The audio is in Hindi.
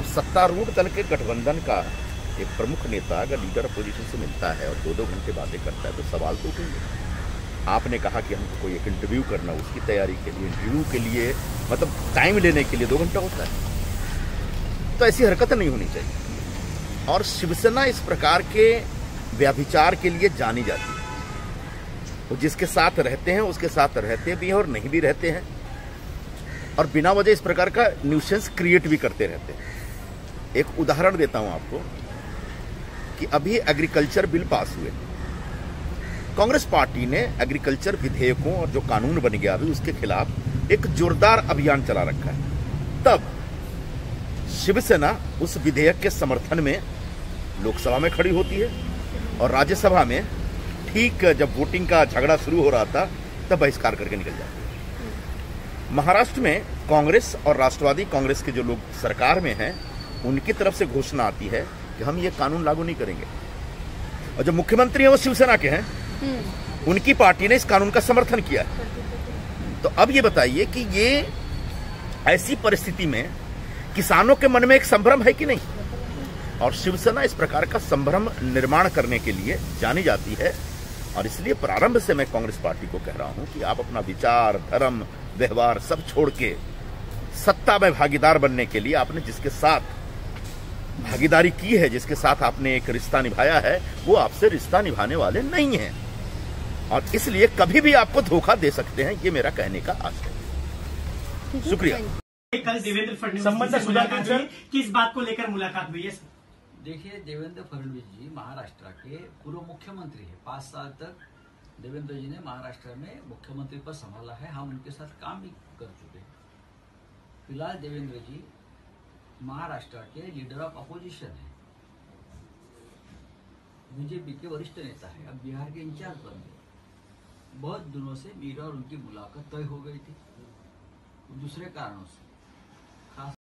अब सत्तारूढ़ दल के गठबंधन का एक प्रमुख नेता अगर लीडर अपोजिशन से मिलता है और दो दो घंटे बातें करता है तो सवाल तो उठेंगे। आपने कहा कि हमको कोई एक इंटरव्यू करना, उसकी तैयारी के लिए इंटरव्यू के लिए मतलब टाइम लेने के लिए दो घंटा होता है। तो ऐसी हरकत नहीं होनी चाहिए। और शिवसेना इस प्रकार के व्याभिचार के लिए जानी जाती है। वो जिसके साथ रहते हैं, उसके साथ रहते भी हैं और नहीं भी रहते हैं। और बिना वजह इस प्रकार का न्यूसेंस क्रिएट भी करते रहते हैं। एक उदाहरण देता हूँ आपको, कि अभी एग्रीकल्चर बिल पास हुए। कांग्रेस पार्टी ने एग्रीकल्चर विधेयकों और जो कानून बन गया अभी उसके खिलाफ एक जोरदार अभियान चला रखा है। तब शिवसेना उस विधेयक के समर्थन में लोकसभा में खड़ी होती है और राज्यसभा में ठीक जब वोटिंग का झगड़ा शुरू हो रहा था, तब बहिष्कार करके निकल जाती है। महाराष्ट्र में कांग्रेस और राष्ट्रवादी कांग्रेस के जो लोग सरकार में हैं उनकी तरफ़ से घोषणा आती है कि हम ये कानून लागू नहीं करेंगे। और जो मुख्यमंत्री हैं वो शिवसेना के हैं। उनकी पार्टी ने इस कानून का समर्थन किया है। तो अब ये बताइए कि ये ऐसी परिस्थिति में किसानों के मन में एक संभ्रम है कि नहीं? और शिवसेना इस प्रकार का संभ्रम निर्माण करने के लिए जानी जाती है। और इसलिए प्रारंभ से मैं कांग्रेस पार्टी को कह रहा हूँ कि आप अपना विचार धर्म व्यवहार सब छोड़ के सत्ता में भागीदार बनने के लिए आपने जिसके साथ भागीदारी की है जिसके साथ आपने एक रिश्ता निभाया है वो आपसे रिश्ता निभाने वाले नहीं हैं। और इसलिए कभी भी आपको धोखा दे सकते हैं ये मेरा कहने का आशय है। शुक्रिया। कल देवेंद्र फडणवीस संबंध से मुलाकात हुई किस बात को लेकर मुलाकात हुई है सर देखिए देवेंद्र फडणवीस जी महाराष्ट्र के पूर्व मुख्यमंत्री है। पाँच साल तक देवेंद्र जी ने महाराष्ट्र में मुख्यमंत्री पद संभाला है। हम उनके साथ काम भी कर चुके हैं। फ़िलहाल देवेंद्र जी महाराष्ट्र के लीडर ऑफ़ अपोजिशन है। बीजेपी के वरिष्ठ नेता है। अब बिहार के इंचार्ज बन गए। बहुत दिनों से मीरा और उनकी मुलाकात तय हो गई थी। दूसरे कारणों से।